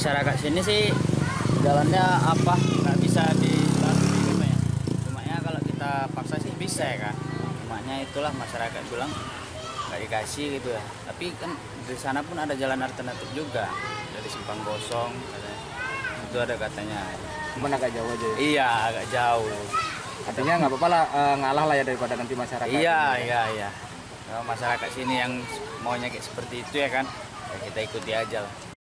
Masyarakat sini sih jalannya apa? Nggak bisa dilalui gitu ya. Cuma ya kalau kita paksa sih bisa ya kan cumanya itulah masyarakat bilang nggak dikasih gitu ya. Tapi kan di sana pun ada jalan alternatif juga. Dari simpang kosong itu ada katanya. Cuma agak jauh aja. ya. iya agak jauh. Artinya nggak apa-apa lah uh, ngalah lah ya daripada nanti masyarakat. iya iya iya. Masyarakat sini yang maunya kayak seperti itu ya kan ya kita ikuti aja lah.